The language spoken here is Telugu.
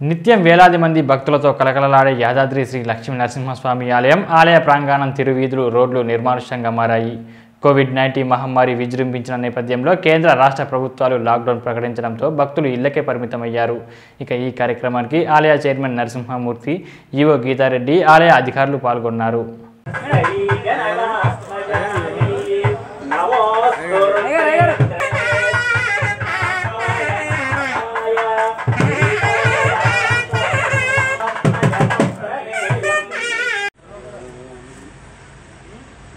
నిత్యం వేలాది మంది భక్తులతో కలకలలాడే యాదాద్రి శ్రీ లక్ష్మీ నరసింహస్వామి ఆలయం ఆలయ ప్రాంగణం తిరువీధులు రోడ్లు నిర్మానుష్యంగా మారాయి. కోవిడ్ నైన్టీన్ మహమ్మారి విజృంభించిన నేపథ్యంలో కేంద్ర రాష్ట్ర ప్రభుత్వాలు లాక్డౌన్ ప్రకటించడంతో భక్తులు ఇళ్ళకే పరిమితమయ్యారు. ఇక ఈ కార్యక్రమానికి ఆలయ చైర్మన్ నరసింహమూర్తి ఈవో గీతారెడ్డి ఆలయ అధికారులు పాల్గొన్నారు.